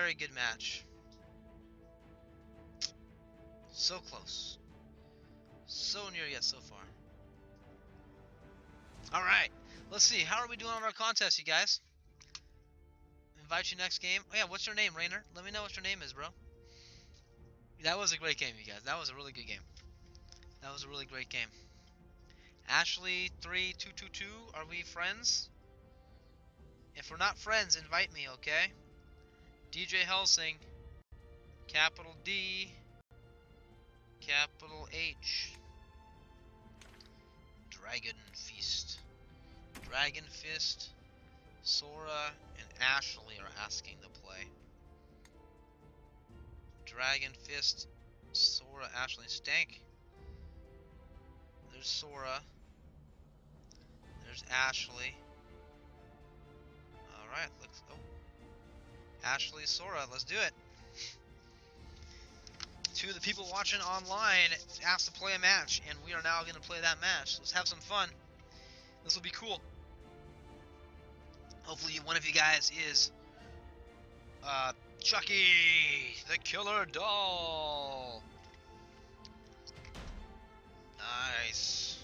very good match. So close. So near yet so far. Alright, let's see. How are we doing on our contest, you guys? Invite you next game. Oh yeah, what's your name, Rainer? Let me know what your name is, bro. That was a great game, you guys. That was a really good game. That was a really great game. Ashley3222, are we friends? If we're not friends, invite me, okay? DJ Helsing, capital D, capital H. Dragon Feast. Dragon Fist, Sora, and Ashley are asking to play. Dragon Fist, Sora, Ashley, Stank. There's Sora. There's Ashley. Alright, let's go. Oh, Ashley, Sora, let's do it. Two of the people watching online asked to play a match, and we are now going to play that match. Let's have some fun. This will be cool. Hopefully one of you guys is uh, Chucky, the killer doll. Nice.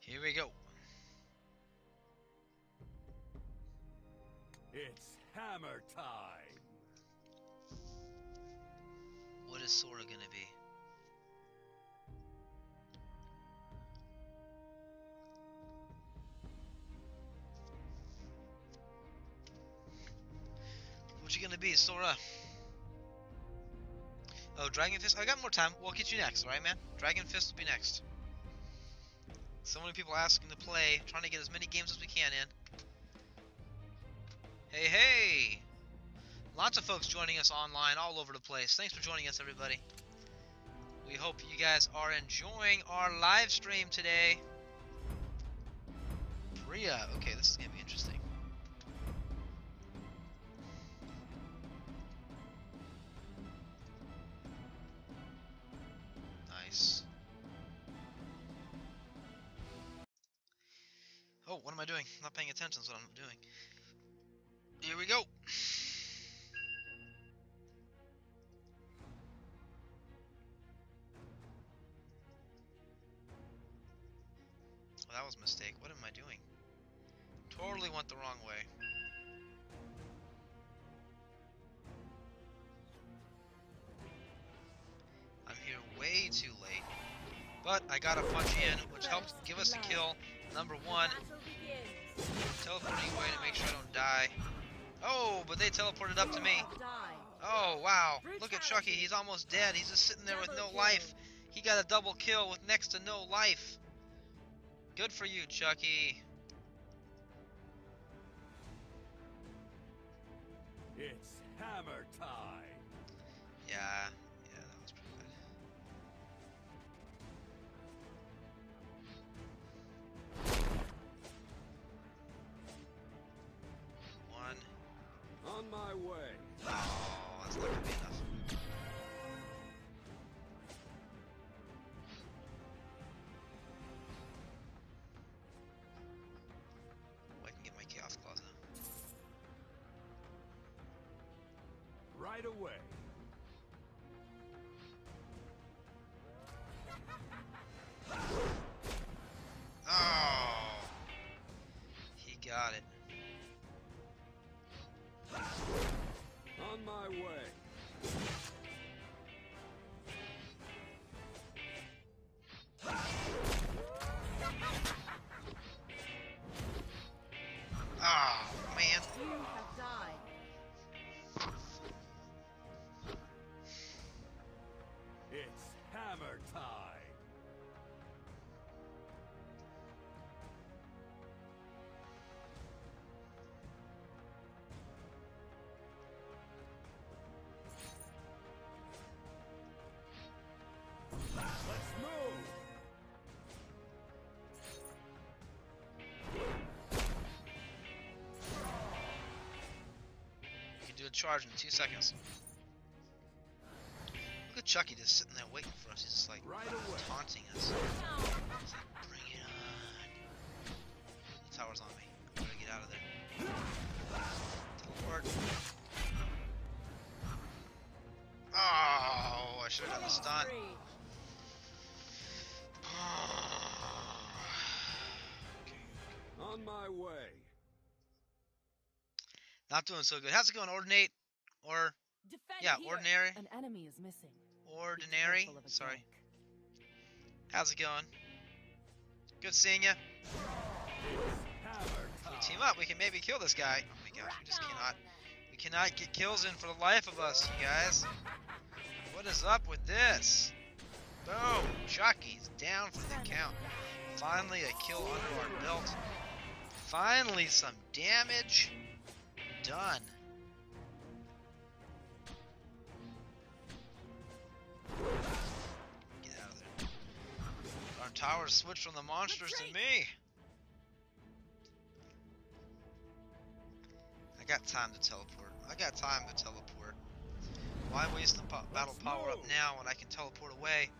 Here we go. It's hammer time. What is Sora gonna be? What you gonna be, Sora? Oh, Dragon Fist. I got more time. We'll get you next, alright, man? Dragon Fist will be next. So many people asking to play, trying to get as many games as we can in. Hey, hey! Lots of folks joining us online all over the place. Thanks for joining us, everybody. We hope you guys are enjoying our live stream today. Priya. Okay, this is going to be interesting. Nice. Oh, what am I doing? I'm not paying attention to what I'm doing. Here we go. Well, that was a mistake. What am I doing? Totally went the wrong way. I'm here way too late. But I got a punch in, which helped give us a kill. Number one. Teleporting away to make sure I don't die. Oh, but they teleported up to me. Oh, wow. Look at Chucky. He's almost dead. He's just sitting there with no life. He got a double kill with next to no life. Good for you, Chucky. It's hammer time. Yeah, do a charge in two seconds. Look at Chucky just sitting there waiting for us. He's just like right taunting us. He's like, bring it on. The tower's on me. I'm gonna get out of there. Teleport. Oh, I should have done the stun. On my way. Not doing so good. How's it going, Ordinate? Or Defend yeah, here. Ordinary? An enemy is missing. Ordinary? careful of a Sorry. gank. How's it going? Good seeing you. Hammer We team up. We can maybe kill this guy. Oh my gosh, we just cannot. We cannot get kills in for the life of us, you guys. What is up with this? Boom! Chucky's down for the count. Finally a kill under our belt. Finally some damage done. Get out of there. Our towers switched from the monsters to me. I got time to teleport. I got time to teleport. Why waste the po- battle power up now when I can teleport away?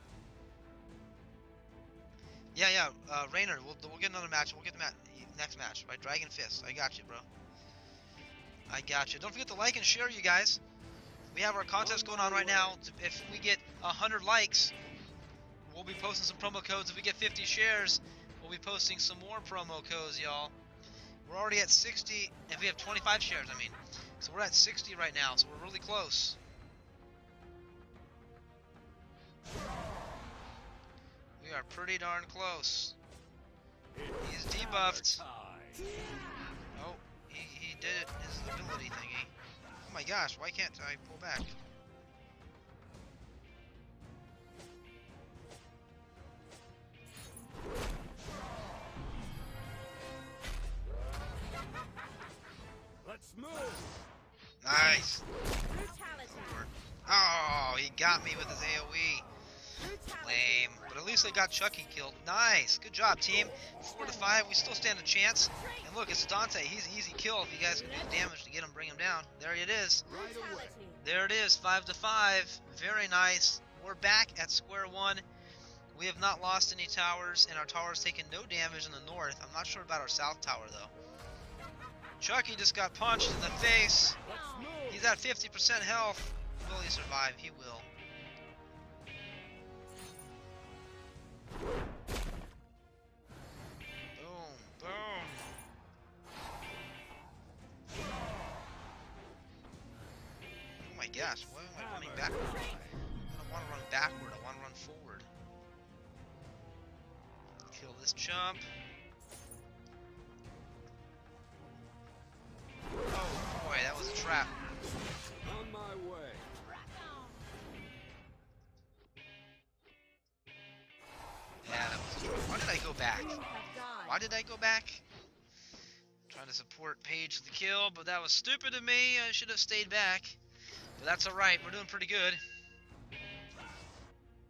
Yeah, yeah, uh, Rainer, we'll, we'll get another match. We'll get the ma- next match, right? Dragon Fist. I got you, bro. I got you. Don't forget to like and share, you guys. We have our contest going on right now. If we get 100 likes, we'll be posting some promo codes. If we get 50 shares, we'll be posting some more promo codes, y'all. We're already at 60. If we have 25 shares, I mean. So we're at 60 right now, so we're really close. We are pretty darn close. He's debuffed. Did it, his ability thingy. Oh my gosh, why can't I pull back? Let's move. Nice! Brutality. Oh, he got me with his AoE. Lame. But at least I got Chucky killed. Nice. Good job, team. Four to five. We still stand a chance. And look, it's Dante. He's easy kill if you guys can do damage to get him, bring him down. There it is. There it is. Five to five. Very nice. We're back at square one. We have not lost any towers, and our tower's taken no damage in the north. I'm not sure about our south tower, though. Chucky just got punched in the face. He's at 50% health. Will he survive? He will. My gosh, why am I ah, running backward? I don't want to run backward, I want to run forward. Kill this chump. Oh boy, that was a trap. On my way. Yeah, that was a trap. Why did I go back? Oh you have died. Why did I go back? Trying to support Paige for the kill, but that was stupid of me. I should have stayed back. But that's alright, we're doing pretty good.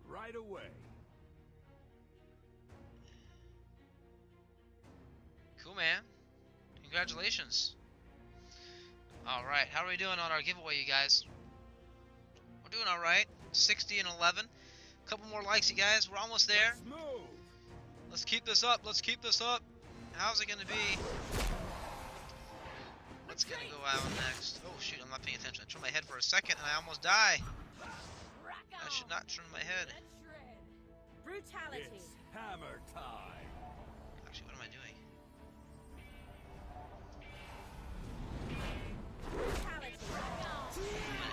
Right away. Cool, man. Congratulations. Alright, how are we doing on our giveaway, you guys? We're doing alright. 60 and 11. A couple more likes, you guys. We're almost there. Let's. Let's keep this up. Let's keep this up. How's it going to be? What's going to go out next? Oh, shoot, I'm not paying attention. I turned my head for a second and I almost die. I should not turn my head. Brutality. It's hammer time. Actually, what am I doing? Brutality.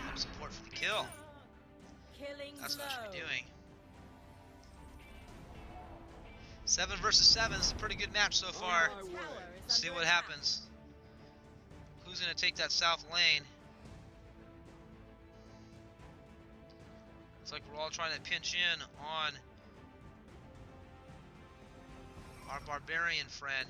I'm support for the kill. Killing That's what I should be doing. Seven versus seven is a pretty good match so far. On my way. Tower is See under what attack. happens. Who's gonna take that south lane? Looks like we're all trying to pinch in on our barbarian friend.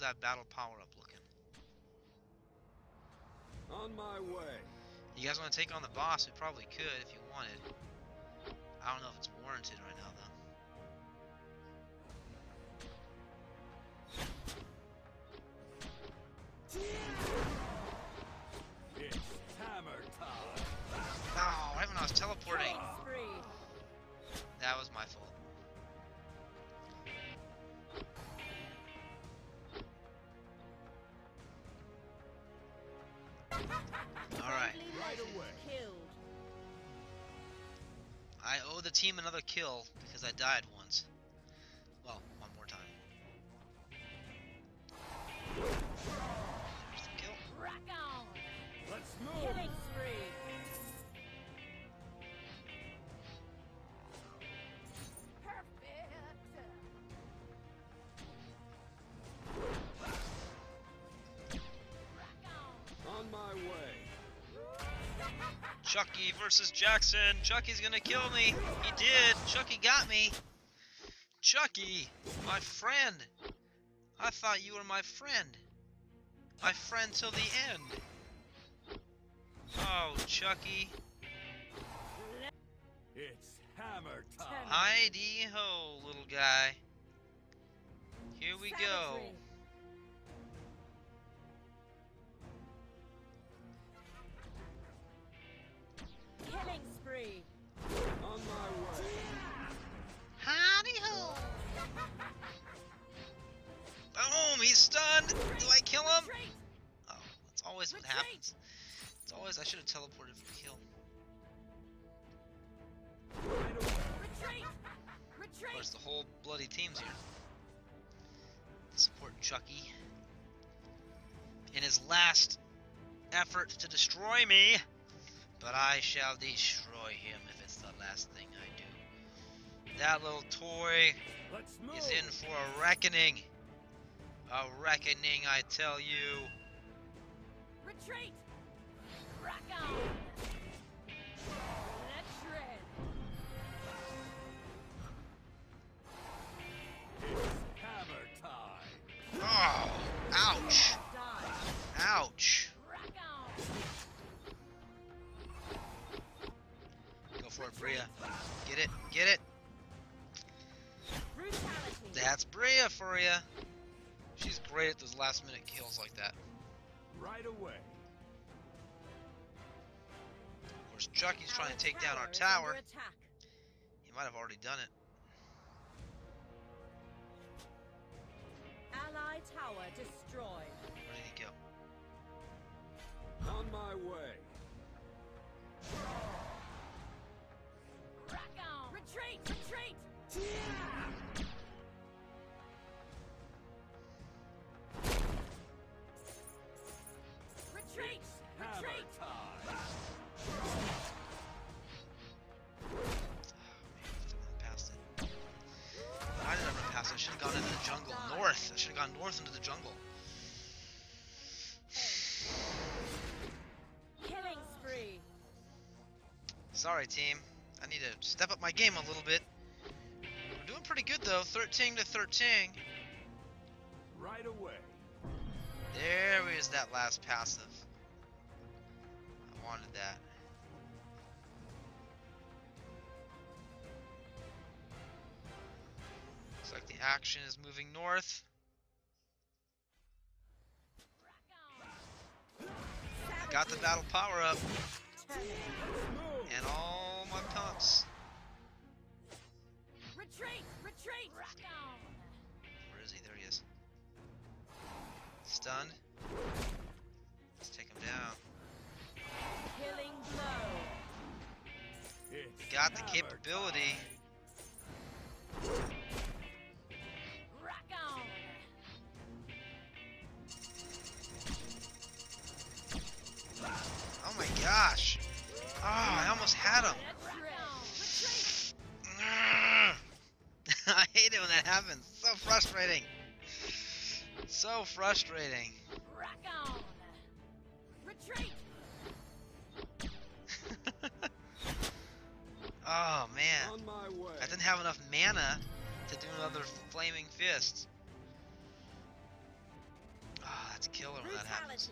How's that battle power up looking? On my way. You guys want to take on the boss? We probably could if you wanted. I don't know if it's warranted right now though. It's hammer time. Oh, right when I was teleporting. That was my fault. Right away. Killed. I owe the team another kill because I died once. Well, one more time. Chucky versus Jackson. Chucky's gonna kill me. He did. Chucky got me. Chucky, my friend. I thought you were my friend. My friend till the end. Oh, Chucky. It's hammer time. Heidi ho, little guy. Here we go. Stunned. Do I kill him? Oh, that's always what happens. It's always, I should have teleported for the kill. Right. Retreat. Of Retreat. course, the whole bloody team's here. to Support Chucky. In his last effort to destroy me. But I shall destroy him if it's the last thing I do. That little toy Let's move. is in for a reckoning. A reckoning, I tell you. Retreat. Rock on. Last minute kills like that. Right away. Of course, Chucky's trying to take down our tower. He might have already done it. Ally tower destroyed. Where did he go? On my way. Into the jungle. North. I should have gone north into the jungle. Killing spree. Sorry, team. I need to step up my game a little bit. We're doing pretty good though. 13 to 13. Right away. There is that last passive. I wanted that. Looks like the action is moving north. I got the battle power up and all my pumps. Retreat. Retreat. Where is he? There he is. Stunned. Let's take him down. Killing blow. Got the capability. Had him. Retreat. Mm. I hate it when that happens. So frustrating. So frustrating. Rock on. Retreat. oh man. On my way. I didn't have enough mana to do another flaming fist. Oh, that's killer when that happens.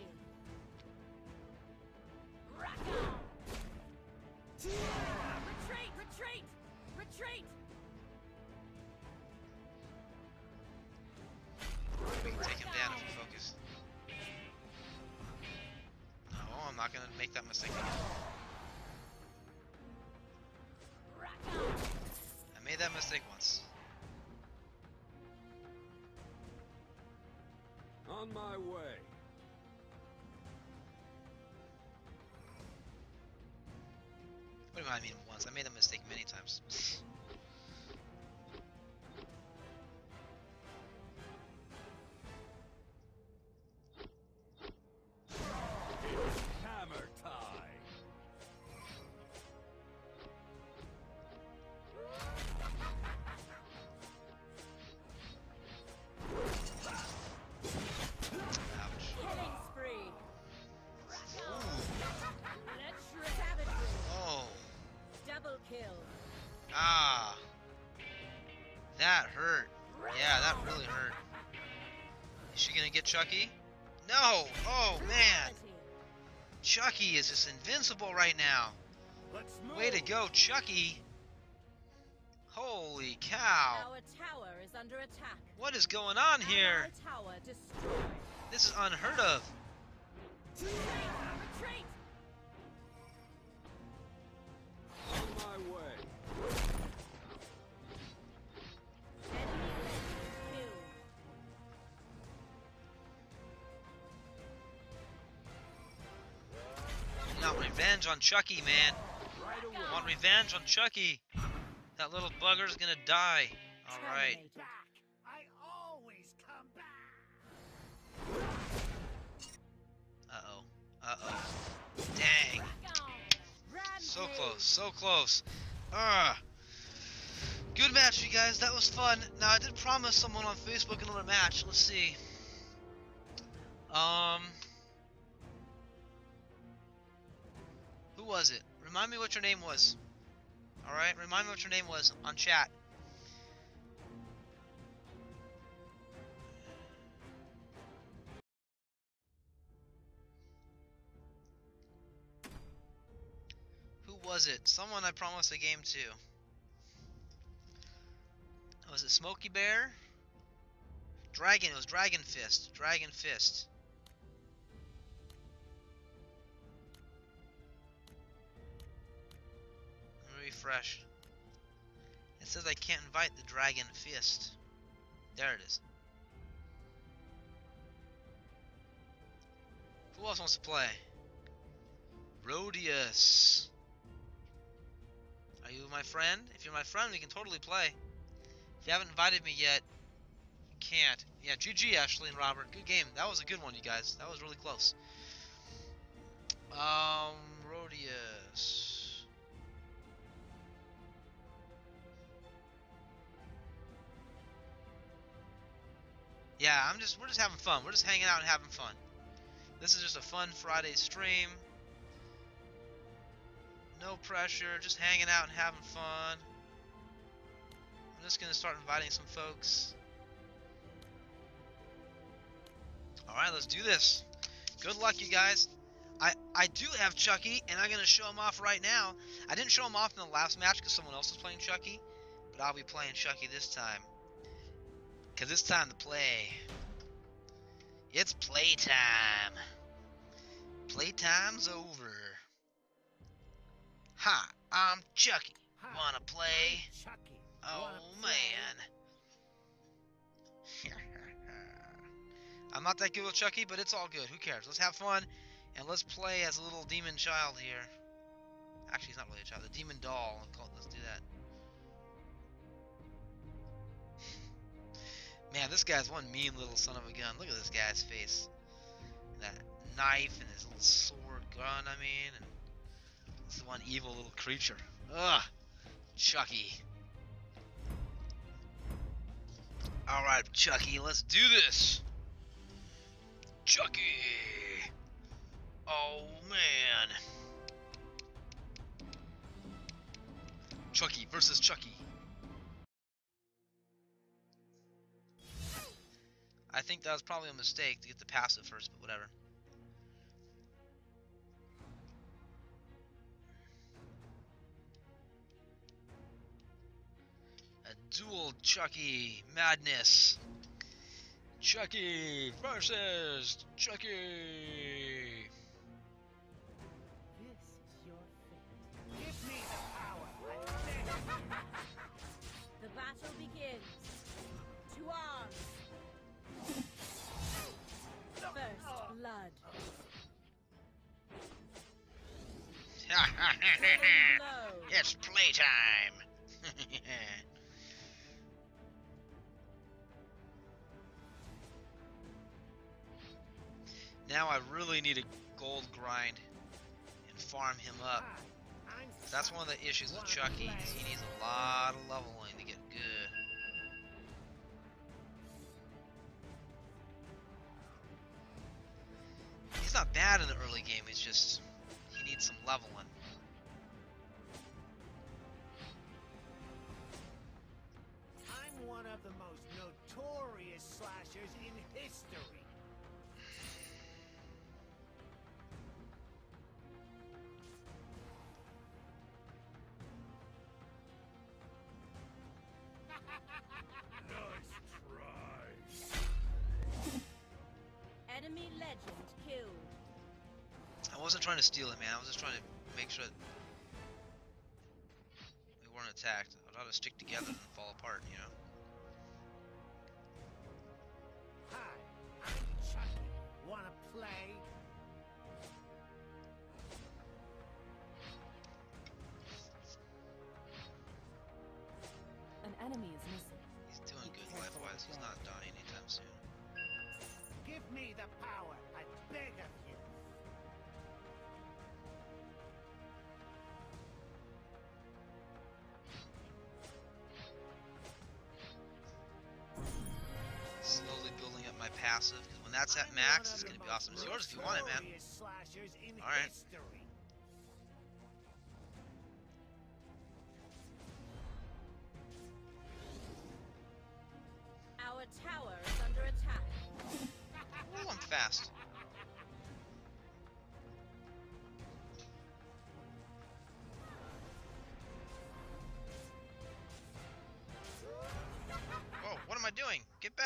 Retreat! Retreat! Retreat! We him down if we focus. No, oh, I'm not gonna make that mistake again. I made that mistake once. On my way. I mean once? I made a mistake many times. Chucky just invincible right now. Let's move. Way to go, Chucky! Holy cow! Our tower is under attack. What is going on here? Ally tower destroyed. This is unheard of. Revenge on Chucky, man. Away. Want revenge on Chucky. That little bugger's gonna die. Alright. I. Uh-oh. Uh-oh. Dang. So close, so close. Ah. Good match, you guys. That was fun. Now, I did promise someone on Facebook another match. Let's see. Um. Was it? Remind me what your name was. Alright, remind me what your name was on chat. Who was it? Someone I promised a game to. Was it Smokey Bear? Dragon. It was Dragon Fist. Dragon Fist. Refresh. It says I can't invite the Dragon Fist. There it is. Who else wants to play? Rodius. Are you my friend? If you're my friend, we can totally play. If you haven't invited me yet, you can't. Yeah, GG, Ashley and Robert. Good game. That was a good one, you guys. That was really close. Um, Rodius. Yeah, I'm just we're just having fun. We're just hanging out and having fun. This is just a fun Friday stream. No pressure, just hanging out and having fun. I'm just gonna start inviting some folks. Alright, let's do this. Good luck you guys. I, I do have Chucky, and I'm gonna show him off right now. I didn't show him off in the last match because someone else was playing Chucky, but I'll be playing Chucky this time. Cause it's time to play. It's playtime. Playtime's over. Hi, I'm Chucky. Hi, Wanna play? Chucky. Oh Wanna man. I'm not that good with Chucky, but it's all good. Who cares? Let's have fun and let's play as a little demon child here. Actually, he's not really a child. The demon doll. Let's do that. Man, this guy's one mean little son of a gun. Look at this guy's face. That knife and his little sword gun, I mean. And this one evil little creature. Ugh. Chucky. Alright, Chucky, let's do this. Chucky. Oh, man. Chucky versus Chucky. I think that was probably a mistake to get the passive first, but whatever. A dual Chucky madness. Chucky versus Chucky. it's playtime. now I really need a gold grind and farm him up. That's one of the issues with Chucky. He needs a lot of leveling to get good. He's not bad in the early game. He's just he needs some leveling. I wasn't trying to steal it, man. I was just trying to make sure that we weren't attacked. I was trying to stick together and fall apart, you know. Hi, I'm Chucky. Wanna play? An enemy is missing. He's doing good life-wise. He's not dying anytime soon. Give me the power, I beg of you. Slowly building up my passive, because when that's at max, it's gonna be awesome. It's yours if you want it, man. notorious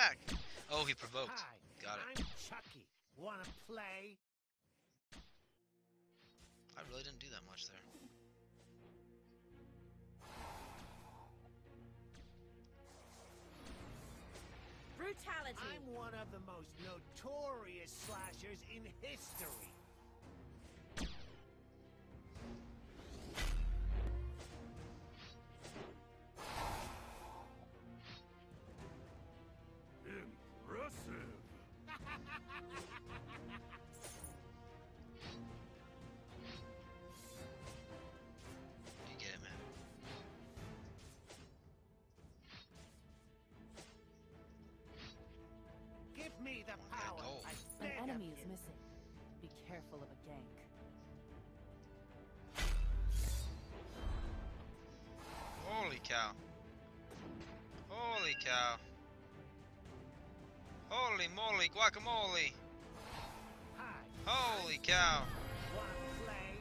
back! Oh, he provoked. Hi, Got it. I'm Chucky. Wanna play? I really didn't do that much there. Brutality. I'm one of the most notorious slashers in history. Careful of a gank. Holy cow. Holy cow. Holy moly, guacamole. Holy cow. wanna play?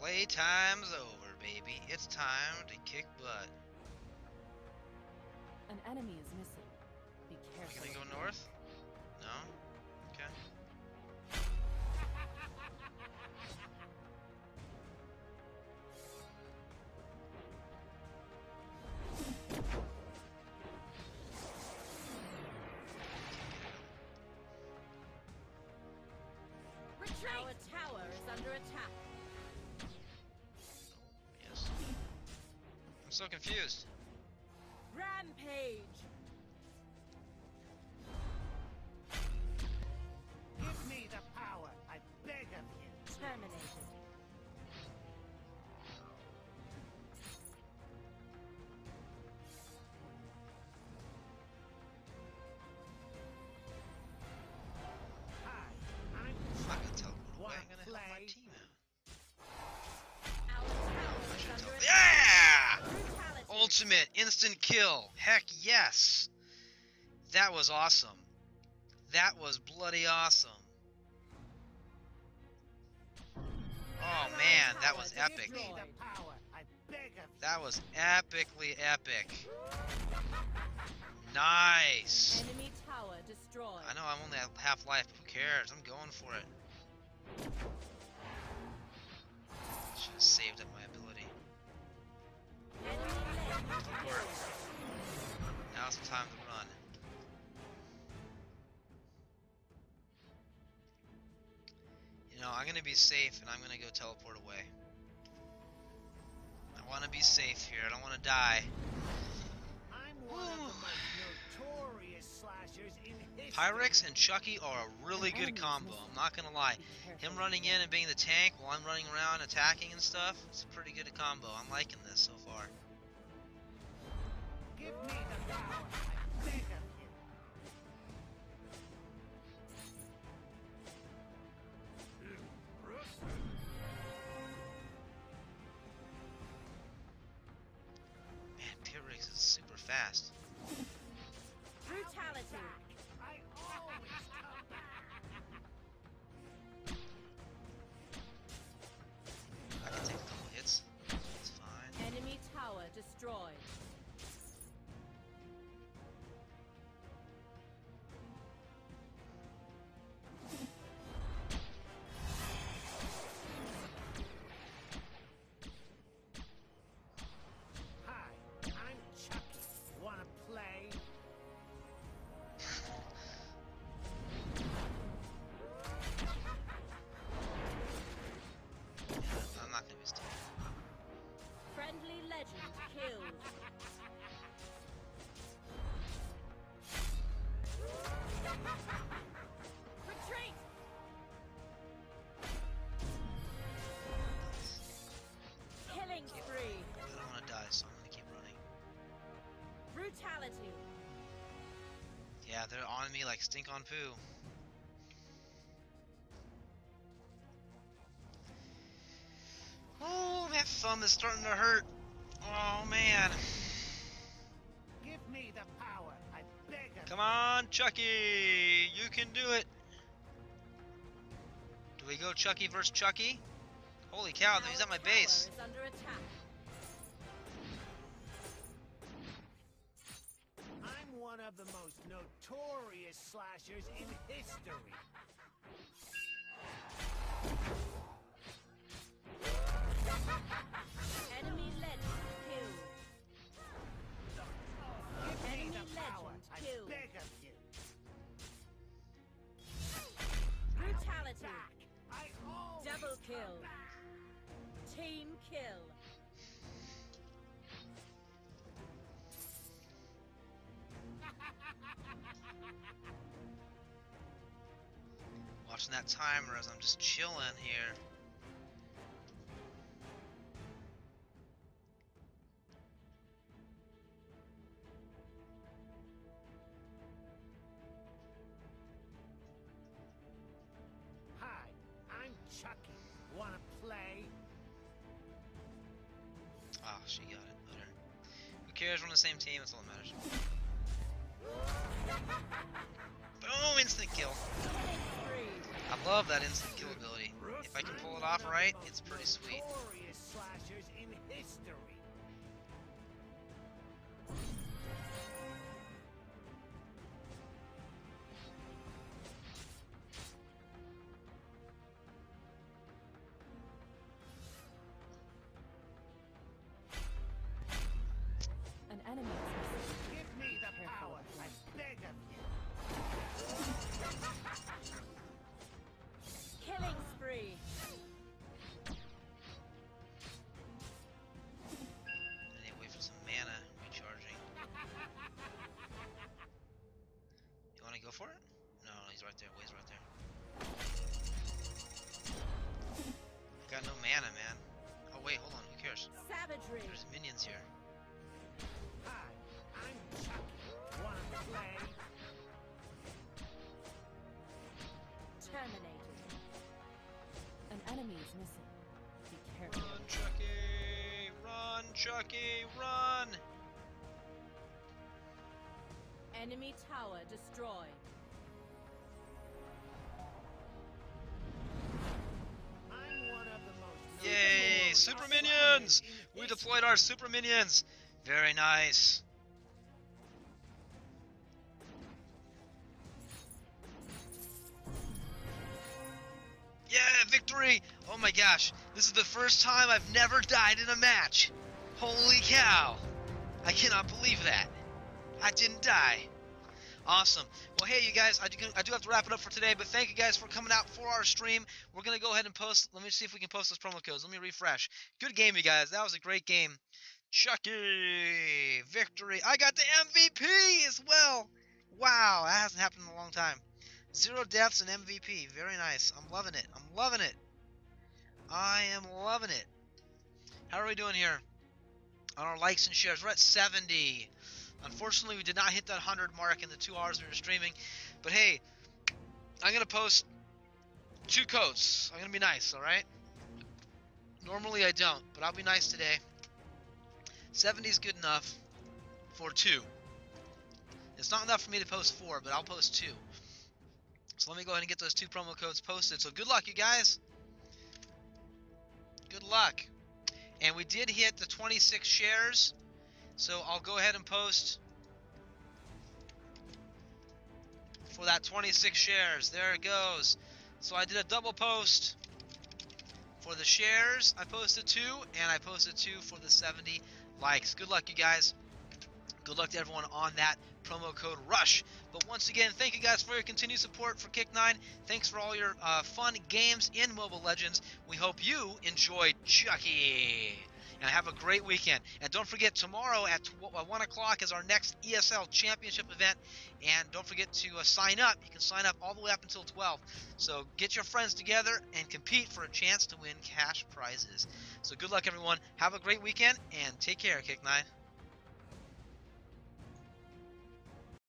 Playtime's over, baby. It's time to kick butt. An enemy is missing. Be Are we careful. gonna go north? No? Okay. Our tower is under attack. So confused. Rampage. Instant kill. Heck yes. That was awesome. That was bloody awesome. Oh man, that was epic. Give me the power, I beg of you. That was epically epic. Nice. Enemy tower destroyed. I know I'm only at half life, but who cares? I'm going for it. Should have saved up my ability. Legend Teleport. Now's the time to run. You know, I'm gonna be safe and I'm gonna go teleport away. I wanna be safe here, I don't wanna die. I'm one of the most notorious slashers in. Pyrex and Chucky are a really good combo, I'm not gonna lie. Him running in and being the tank while I'm running around attacking and stuff, it's a pretty good combo. I'm liking this so far. Give me the power, I beg of you. Man, Pyrex is super fast. brutality. Yeah, they're on me like stink on poo. Oh, my thumb is starting to hurt. Oh man. Give me the power, I beg of Come on, Chucky! You can do it! Do we go Chucky versus Chucky? Holy cow, he's at my base. is under attack. Most notorious slashers in history. Enemy legend killed. Give me Enemy the power, legend I beg of you. Brutality. I Double kill. Team kill. Watching that timer as I'm just chilling here. Enemy is. Give me the Careful power, I beg of you. Killing spree. I need to wait for some mana recharging. You want to go for it? No, no, he's right there. Wade's right there. I got no mana, man. Oh wait, hold on. Who cares? Savagery. There's minions here. missing. Be careful. Run, Chucky! Run, Chucky! Run! Enemy tower destroyed. Yay! Super minions! We deployed our super minions! Very nice. Yeah, victory! Oh my gosh, this is the first time I've never died in a match! Holy cow! I cannot believe that. I didn't die. Awesome. Well, hey, you guys, I do, I do have to wrap it up for today, but thank you guys for coming out for our stream. We're going to go ahead and post. Let me see if we can post those promo codes. Let me refresh. Good game, you guys. That was a great game. Chucky! Victory! I got the MVP as well! Wow, that hasn't happened in a long time. Zero deaths and MVP. Very nice. I'm loving it. I'm loving it. I am loving it. How are we doing here? On our likes and shares. We're at 70. Unfortunately, we did not hit that 100 mark in the two hours we were streaming. But hey, I'm going to post two codes. I'm going to be nice, alright? Normally I don't, but I'll be nice today. 70 is good enough for two. It's not enough for me to post four, but I'll post two. So let me go ahead and get those two promo codes posted. So good luck, you guys. Good luck. And we did hit the 26 shares. So I'll go ahead and post for that 26 shares. There it goes. So I did a double post for the shares. I posted two, and I posted two for the 70 likes. Good luck, you guys. Good luck to everyone on that promo code RUSH. But once again, thank you guys for your continued support for Kick9. Thanks for all your uh, fun games in MOBA Legends. We hope you enjoy Chucky. And have a great weekend. And don't forget, tomorrow at uh, 1 o'clock is our next ESL Championship event. And don't forget to uh, sign up. You can sign up all the way up until 12. So get your friends together and compete for a chance to win cash prizes. So good luck, everyone. Have a great weekend and take care, Kick9.